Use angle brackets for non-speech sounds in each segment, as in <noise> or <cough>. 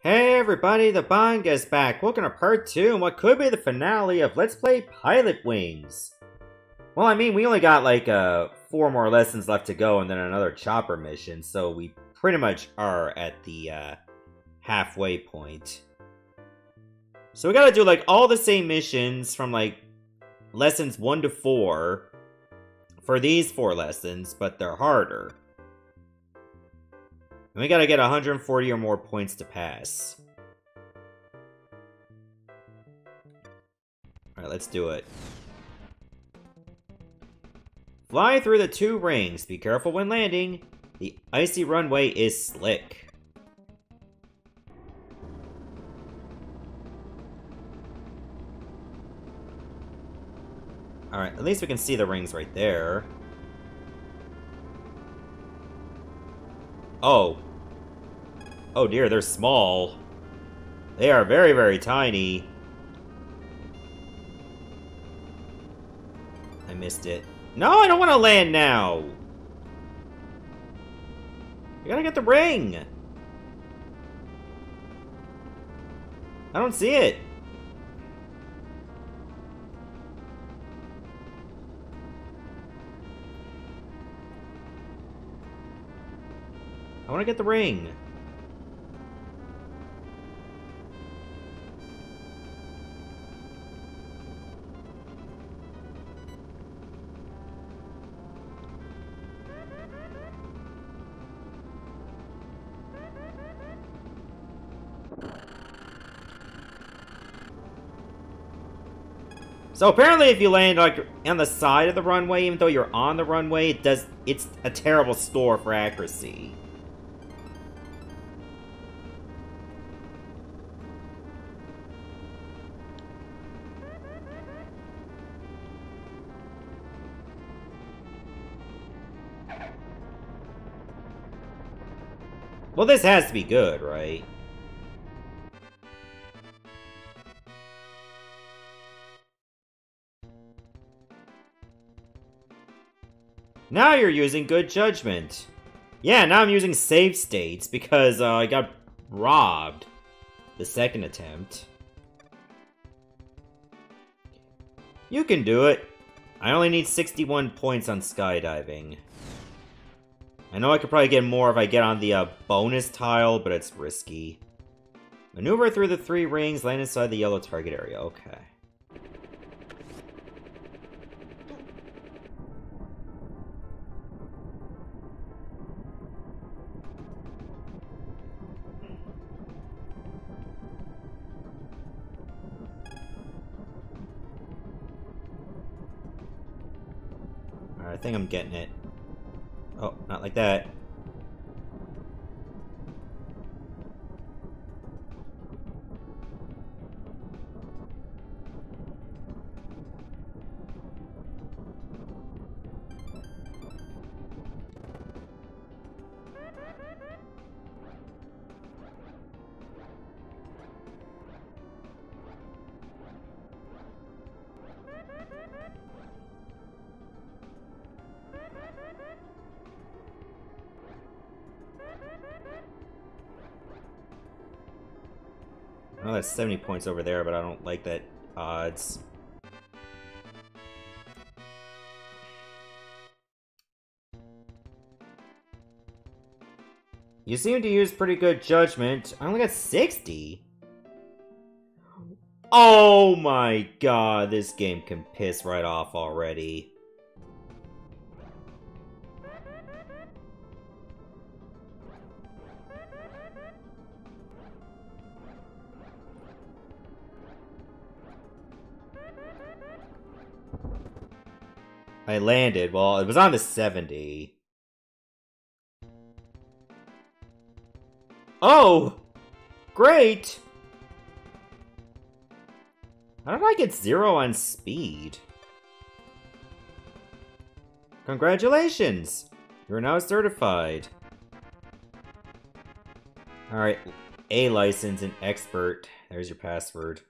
Hey everybody, the Bond is back. Welcome to part 2 and what could be the finale of Let's Play Pilotwings. Well, I mean, we only got like uh, four more lessons left to go and then another chopper mission, so we pretty much are at the uh, halfway point. So we gotta do like all the same missions from like lessons 1 to 4 for these four lessons, but they're harder. And we gotta get 140 or more points to pass. Alright, let's do it. Fly through the two rings. Be careful when landing. The icy runway is slick. Alright, at least we can see the rings right there. Oh, Oh dear, they're small. They are very, very tiny. I missed it. No, I don't want to land now! I gotta get the ring! I don't see it. I want to get the ring. So apparently if you land like on the side of the runway, even though you're on the runway, it does it's a terrible score for accuracy. Well, this has to be good, right? Now you're using good judgment. Yeah, now I'm using save states because uh, I got robbed the second attempt. You can do it. I only need 61 points on skydiving. I know I could probably get more if I get on the uh, bonus tile, but it's risky. Maneuver through the three rings, land inside the yellow target area. Okay. Think I'm getting it. Oh, not like that. Oh, that's 70 points over there, but I don't like that odds. You seem to use pretty good judgment. I only got 60? Oh my god, this game can piss right off already. I landed. Well, it was on the 70. Oh! Great! How did I get zero on speed? Congratulations! You're now certified. Alright, A license and expert. There's your password.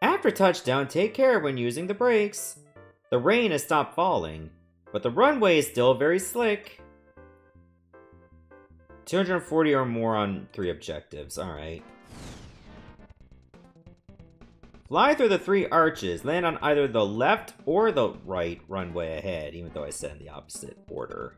After touchdown, take care when using the brakes. The rain has stopped falling, but the runway is still very slick. 240 or more on three objectives. Alright. Fly through the three arches. Land on either the left or the right runway ahead, even though I said in the opposite order.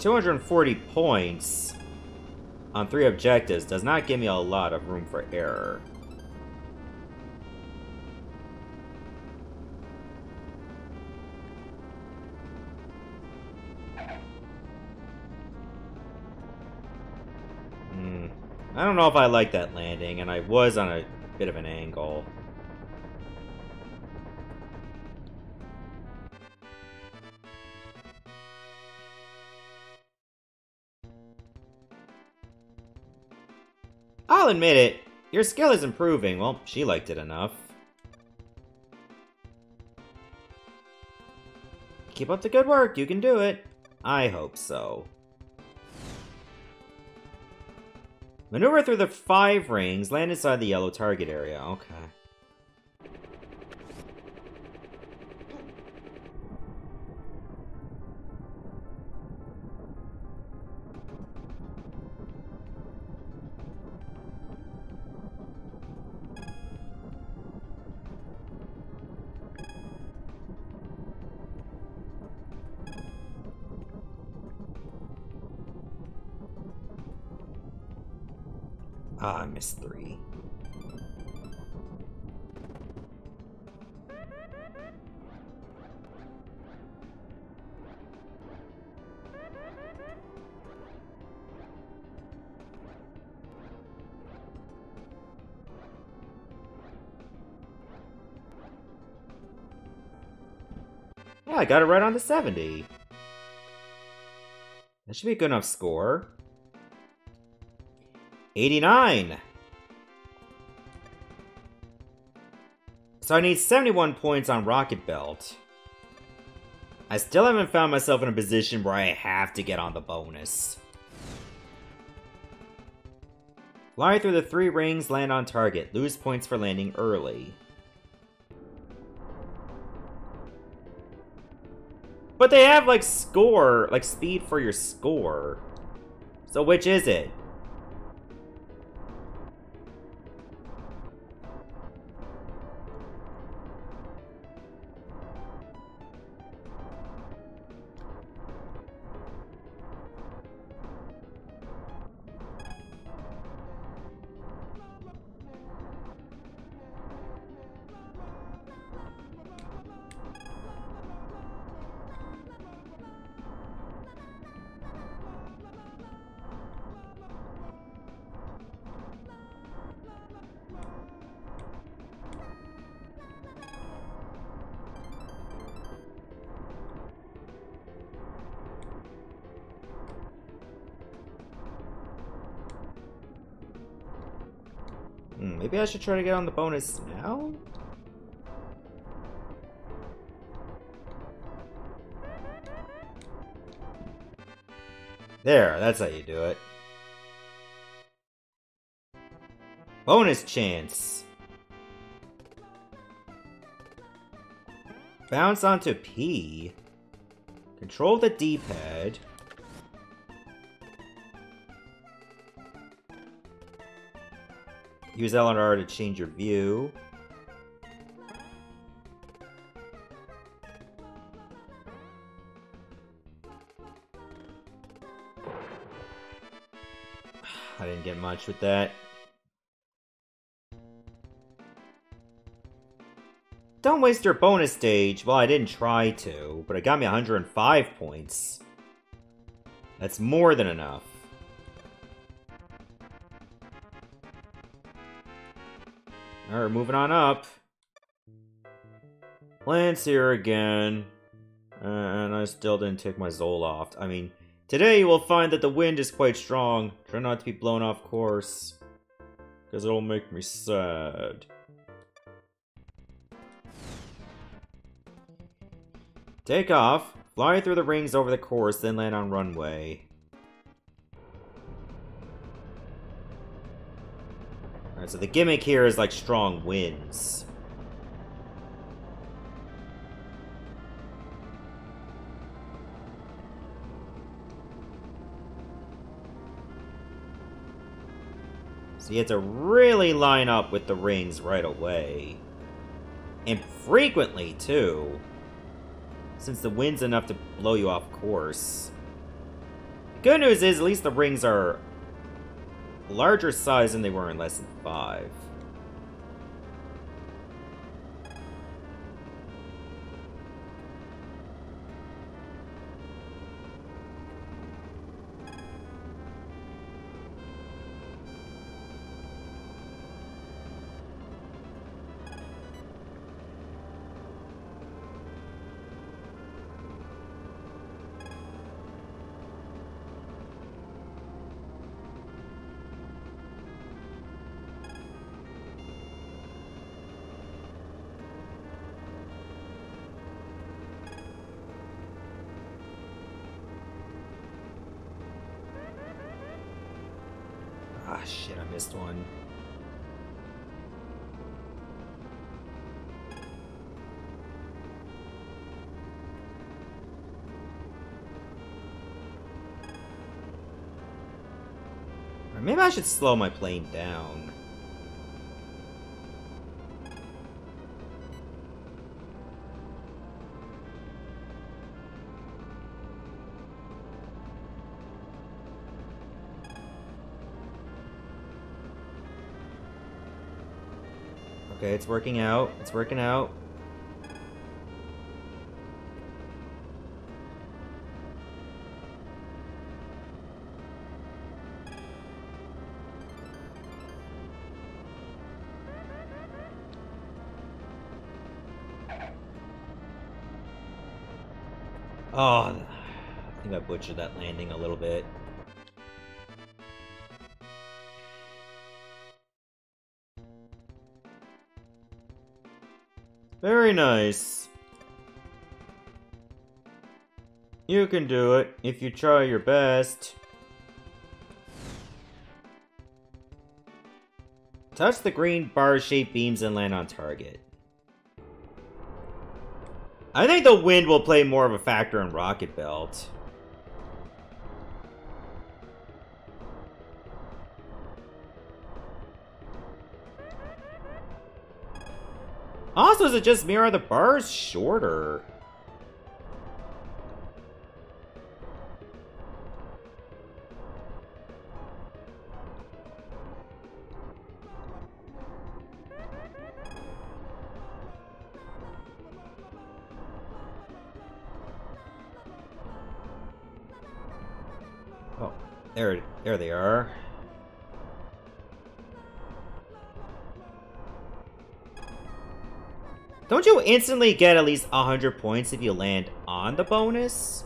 Two hundred and forty points on three objectives does not give me a lot of room for error. Hmm. I don't know if I like that landing, and I was on a bit of an angle. Admit it, your skill is improving. Well, she liked it enough. Keep up the good work, you can do it. I hope so. Maneuver through the five rings, land inside the yellow target area. Okay. Three. Yeah, I got it right on the 70. That should be a good enough score. 89! So I need 71 points on Rocket Belt. I still haven't found myself in a position where I have to get on the bonus. Fly through the three rings, land on target. Lose points for landing early. But they have, like, score, like, speed for your score. So which is it? Hmm, maybe I should try to get on the bonus now? There, that's how you do it. Bonus chance. Bounce onto P. Control the D-pad. Use LNR to change your view. I didn't get much with that. Don't waste your bonus stage. Well, I didn't try to, but it got me 105 points. That's more than enough. Alright, moving on up. Lance here again. And I still didn't take my Zoloft. I mean, today you will find that the wind is quite strong. Try not to be blown off course. Because it'll make me sad. Take off. Fly through the rings over the course, then land on runway. So the gimmick here is like strong winds. So you have to really line up with the rings right away. And frequently, too. Since the wind's enough to blow you off course. The good news is, at least the rings are larger size than they were in Lesson 5. I should slow my plane down. Okay, it's working out. It's working out. Butchered that landing a little bit. Very nice. You can do it, if you try your best. Touch the green bar-shaped beams and land on target. I think the wind will play more of a factor in Rocket Belt. Also, is it just me or are the bars shorter? Instantly get at least 100 points if you land on the bonus?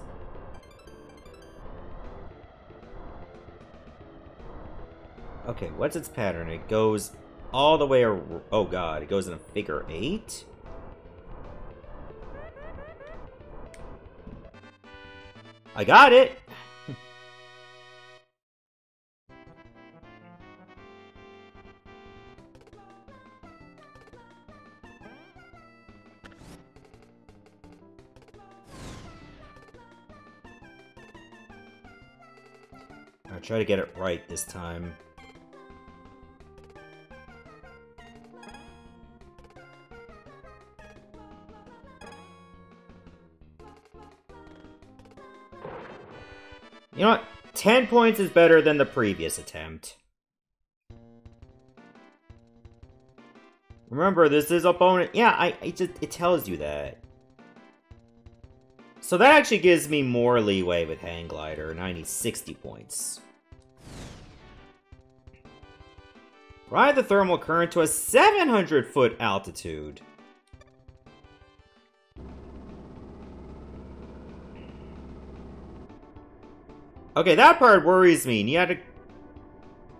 Okay, what's its pattern? It goes all the way... around. Oh god, it goes in a figure 8? I got it! Try to get it right this time. You know what? 10 points is better than the previous attempt. Remember, this is opponent. Yeah, I it just it tells you that. So that actually gives me more leeway with Hang Glider, and I need 60 points. Ride the thermal current to a 700 foot altitude. Okay, that part worries me. You had to...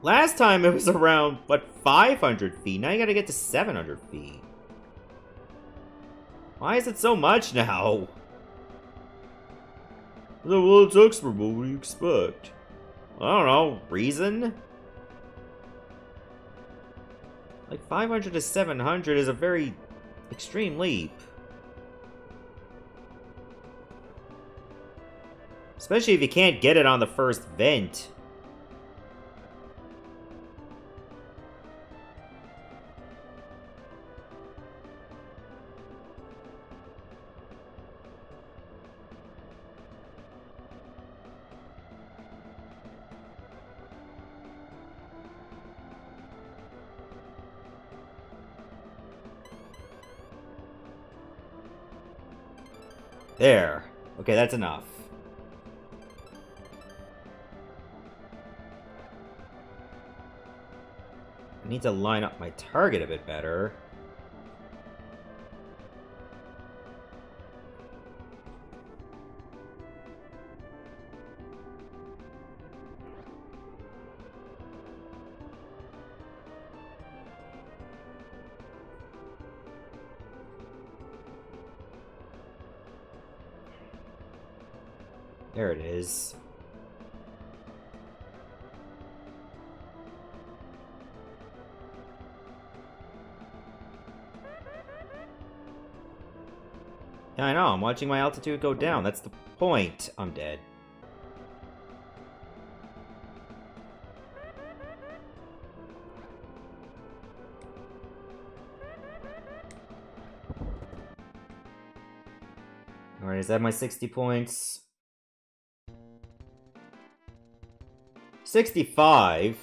Last time it was around, what, 500 feet? Now you gotta get to 700 feet. Why is it so much now? Well, it's expert, what do you expect? I don't know, reason? Like, 500 to 700 is a very extreme leap. Especially if you can't get it on the first vent. Okay, that's enough. I need to line up my target a bit better. Is. Yeah, I know. I'm watching my altitude go down. That's the point. I'm dead. Alright, is that my 60 points? 65?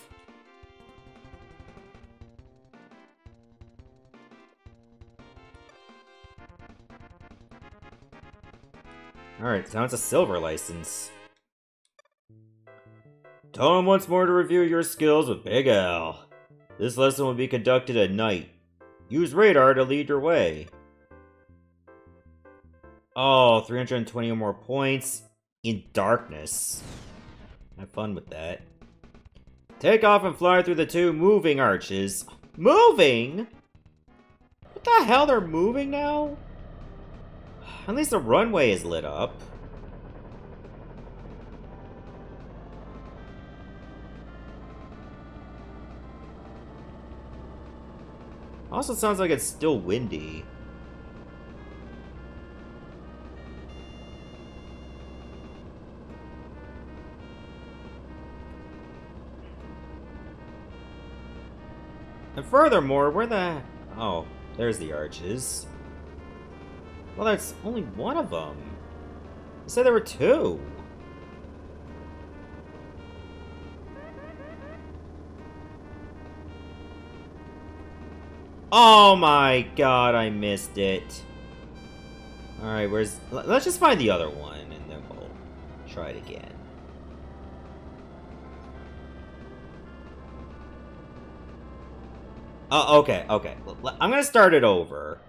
Alright, now it's a silver license. Tell him once more to review your skills with Big Al. This lesson will be conducted at night. Use radar to lead your way. Oh, 320 or more points in darkness. Have fun with that. Take off and fly through the two moving arches. Moving? What the hell, they're moving now? At least the runway is lit up. Also sounds like it's still windy. And furthermore, where the... Oh, there's the arches. Well, that's only one of them. You said there were two. Oh my god, I missed it. Alright, where's... Let's just find the other one, and then we'll try it again. Oh, okay, okay. I'm gonna start it over.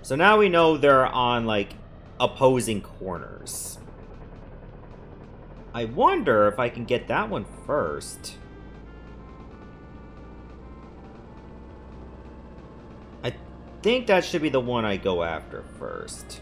So now we know they're on, like, opposing corners. I wonder if I can get that one first. I think that should be the one I go after first.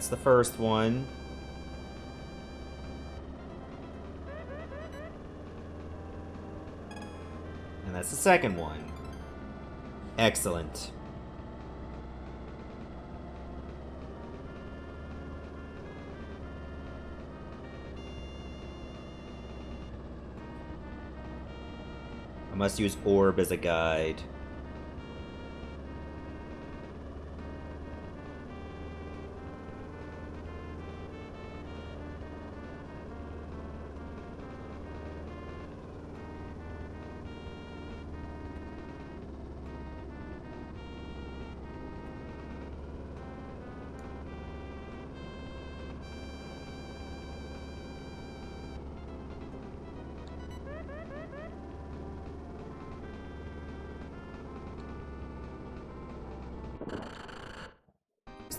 That's the first one. And that's the second one. Excellent. I must use orb as a guide.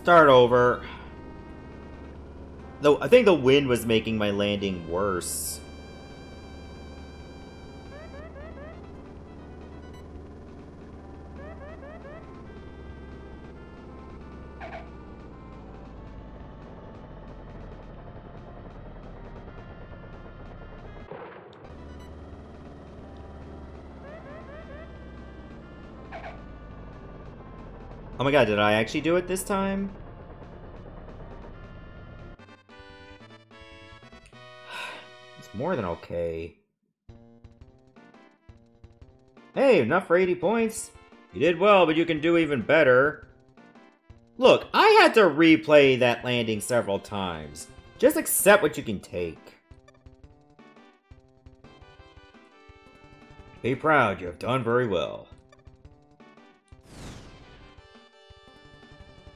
Start over. Though I think the wind was making my landing worse. Oh my god, did I actually do it this time? <sighs> It's more than okay. Hey, enough for 80 points. You did well, but you can do even better. Look, I had to replay that landing several times. Just accept what you can take. Be proud, you have done very well.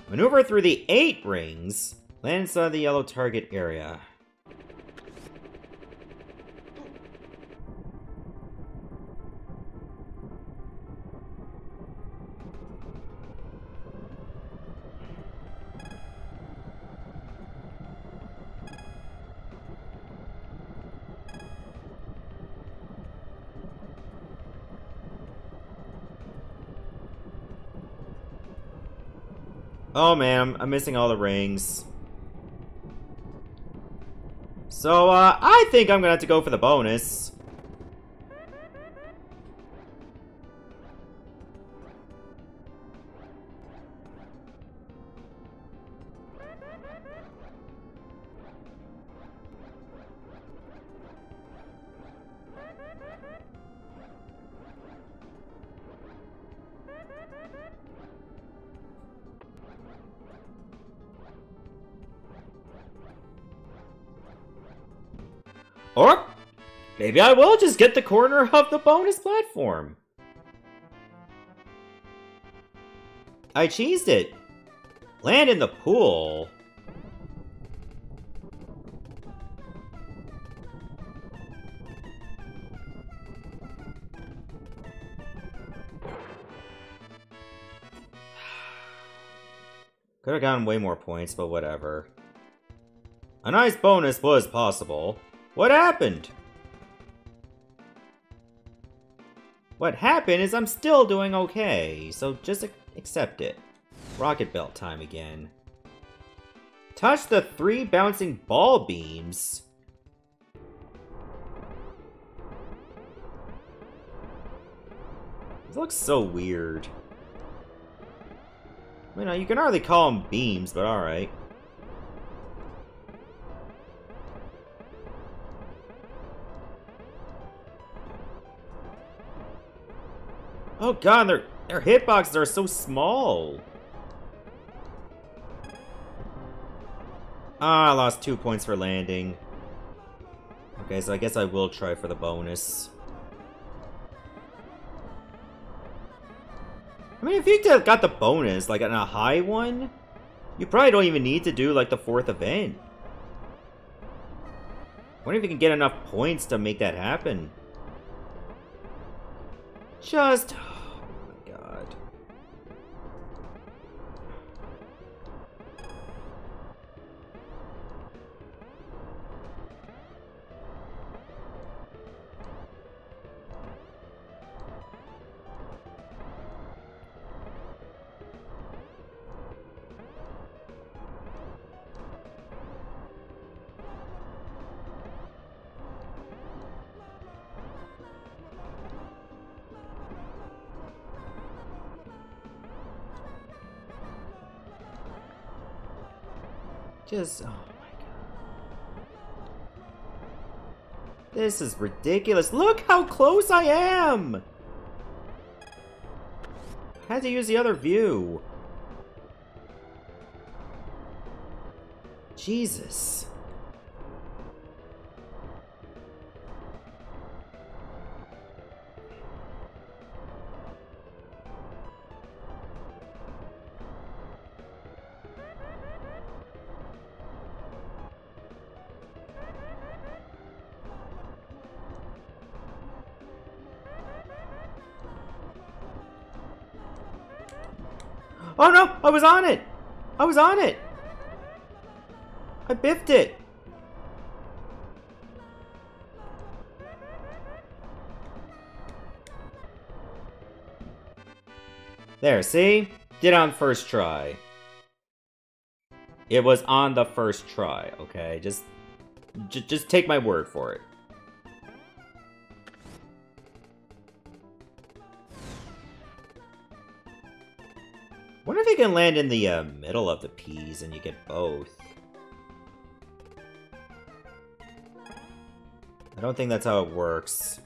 Maneuver through the eight rings. Land inside the yellow target area. Oh man, I'm, I'm missing all the rings. So, uh, I think I'm gonna have to go for the bonus. Or maybe I will just get the corner of the bonus platform. I cheesed it. Land in the pool. <sighs> Could have gotten way more points, but whatever. A nice bonus was possible. What happened? What happened is I'm still doing okay, so just accept it. Rocket belt time again. Touch the three bouncing ball beams. This looks so weird. I mean, you can hardly call them beams, but alright. Oh god, their, their hitboxes are so small. Ah, I lost two points for landing. Okay, so I guess I will try for the bonus. I mean, if you got the bonus, like on a high one, you probably don't even need to do, like, the fourth event. I wonder if you can get enough points to make that happen. Just Just, oh my god. This is ridiculous. Look how close I am! I had to use the other view. Jesus. On it! I was on it! I biffed it! There, see? Did on first try. It was on the first try, okay? Just, just take my word for it. Wonder if you can land in the uh, middle of the peas and you get both. I don't think that's how it works.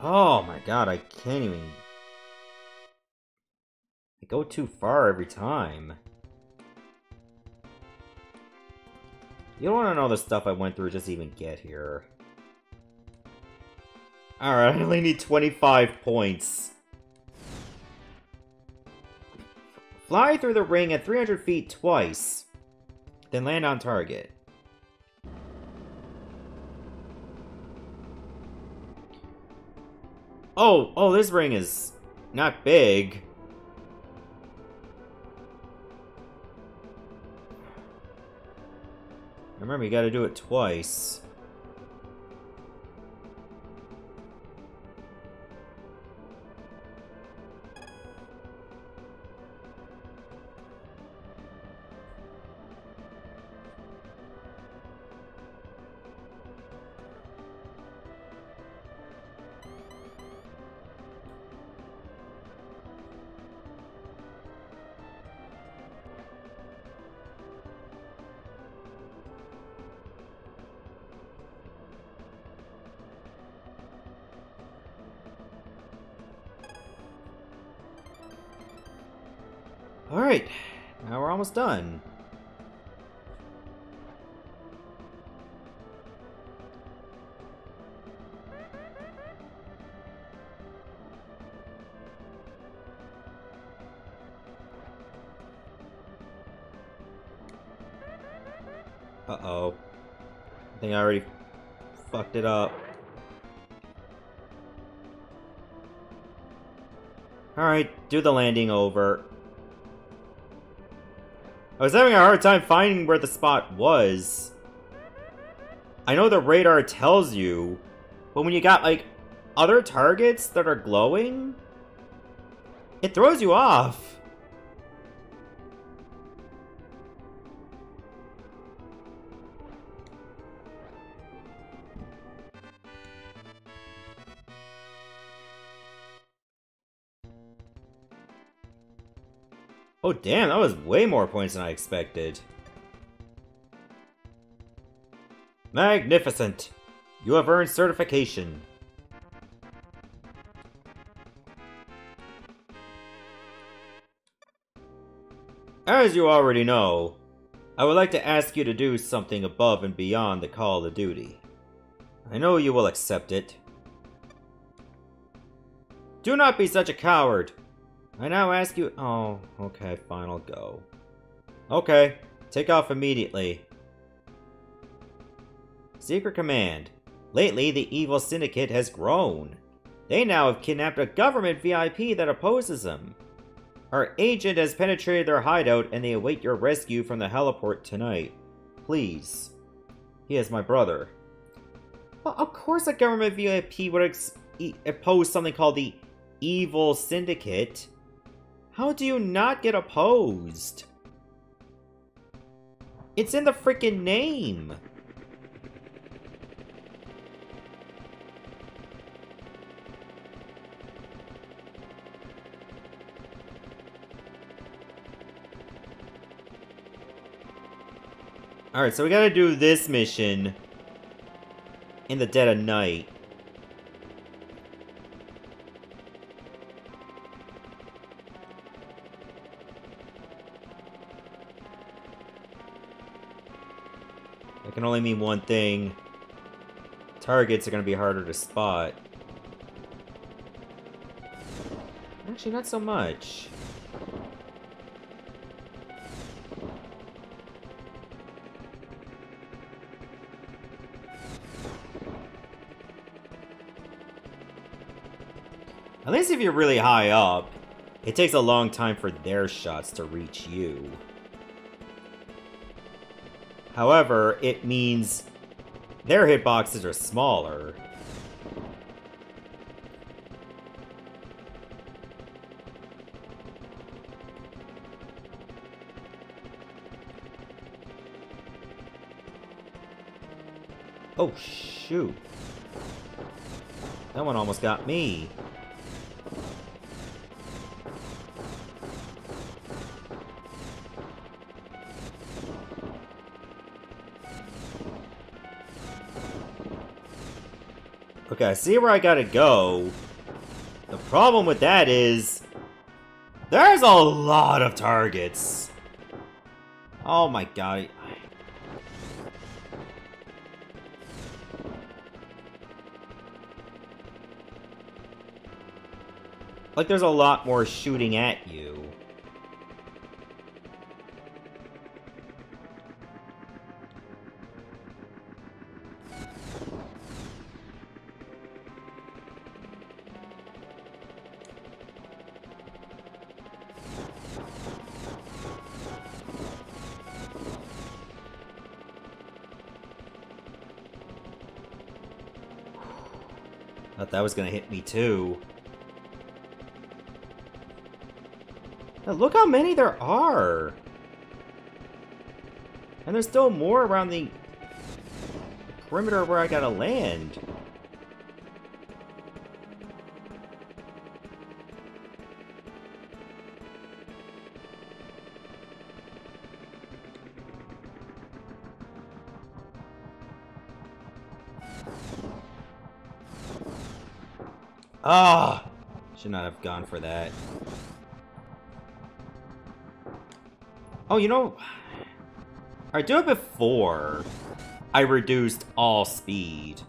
Oh my god, I can't even... I go too far every time. You don't want to know the stuff I went through just to even get here. Alright, I only need 25 points. Fly through the ring at 300 feet twice, then land on target. Oh, oh, this ring is not big. Remember, you gotta do it twice. Alright, now we're almost done. Uh-oh. I think I already fucked it up. Alright, do the landing over. I was having a hard time finding where the spot was. I know the radar tells you, but when you got, like, other targets that are glowing, it throws you off. Oh damn, that was way more points than I expected. Magnificent! You have earned certification. As you already know, I would like to ask you to do something above and beyond the call of duty. I know you will accept it. Do not be such a coward! I now ask you- oh, okay, fine, I'll go. Okay, take off immediately. Secret Command. Lately, the evil syndicate has grown. They now have kidnapped a government VIP that opposes them. Our agent has penetrated their hideout and they await your rescue from the heliport tonight. Please. He is my brother. Well, of course a government VIP would oppose something called the Evil Syndicate. How do you not get opposed? It's in the freaking name! Alright, so we gotta do this mission in the dead of night. can only mean one thing. Targets are going to be harder to spot. Actually, not so much. At least if you're really high up, it takes a long time for their shots to reach you. However, it means their hitboxes are smaller. Oh, shoot. That one almost got me. Okay, I see where I gotta go. The problem with that is... There's a lot of targets. Oh my god. Like, there's a lot more shooting at you. Thought that was gonna hit me too. Look how many there are! And there's still more around the perimeter where I gotta land. Should not have gone for that. Oh, you know... I do it before. I reduced all speed.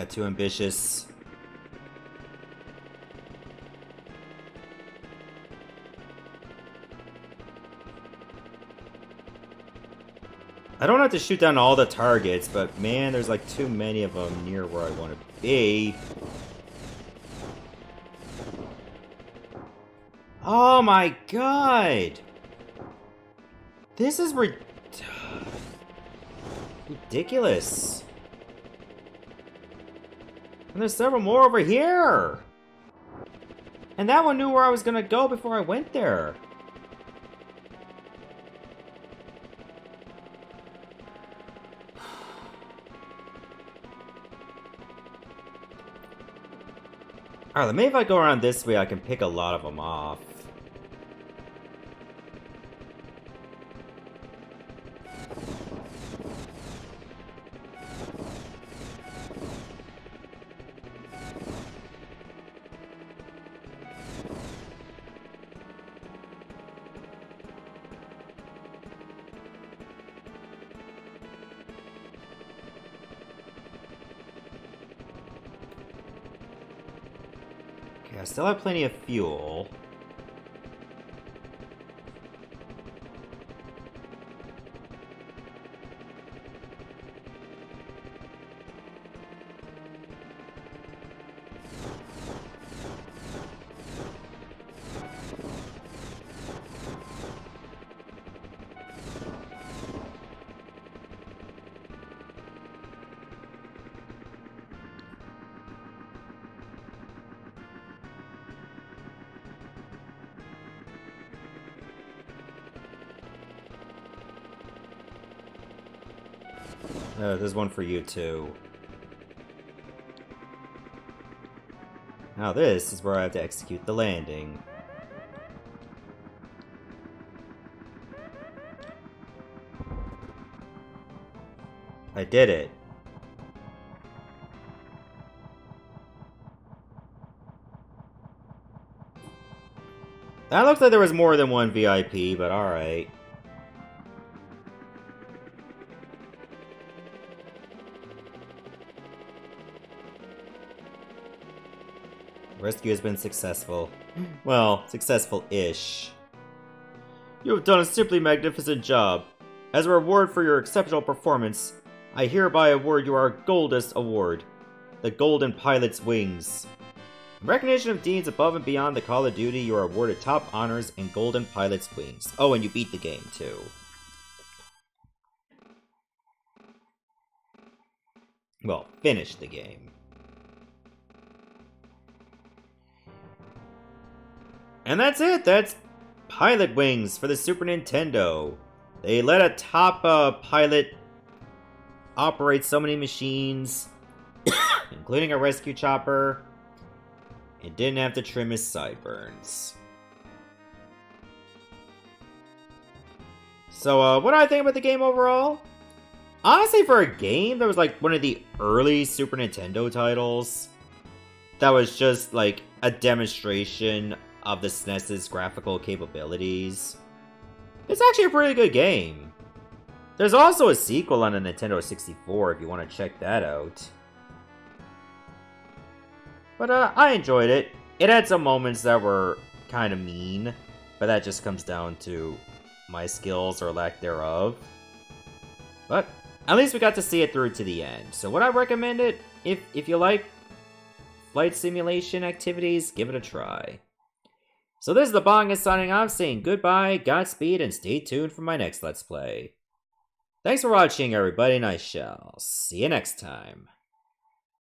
Got too ambitious. I don't have to shoot down all the targets, but man, there's like too many of them near where I want to be. Oh my god! This is rid <sighs> ridiculous. And there's several more over here! And that one knew where I was gonna go before I went there. <sighs> Alright, maybe if I go around this way, I can pick a lot of them off. Still have plenty of fuel. Uh, there's one for you too. Now this is where I have to execute the landing. I did it. That looks like there was more than one VIP, but alright. Rescue has been successful. Well, successful-ish. You have done a simply magnificent job. As a reward for your exceptional performance, I hereby award you our Goldest Award, the Golden Pilot's Wings. In recognition of deeds above and beyond the Call of Duty, you are awarded top honors and Golden Pilot's Wings. Oh, and you beat the game, too. Well, finish the game. And that's it. That's Pilotwings for the Super Nintendo. They let a top uh, pilot operate so many machines, <coughs> including a rescue chopper, and didn't have to trim his sideburns. So, uh, what do I think about the game overall? Honestly, for a game that was like one of the early Super Nintendo titles, that was just like a demonstration of the SNES's graphical capabilities. It's actually a pretty good game. There's also a sequel on the Nintendo 64 if you want to check that out. But uh, I enjoyed it. It had some moments that were kind of mean, but that just comes down to my skills or lack thereof. But at least we got to see it through to the end. So would I recommend it? If, if you like flight simulation activities, give it a try. So this is the Bongus signing off, saying goodbye, Godspeed, and stay tuned for my next Let's Play. Thanks for watching, everybody, and I shall see you next time.